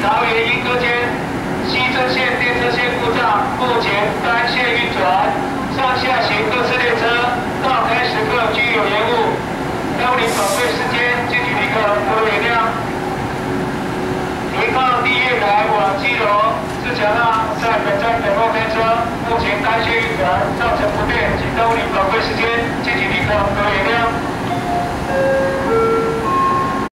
桃园莺歌间，西侧线电车线故障，目前单线运转，上下行各次列车到开时刻均有延误。幺零宝贵时间，敬请旅客多多原谅。停靠第一台往基隆，自强娜在本站等候开车，目前单线运转，到。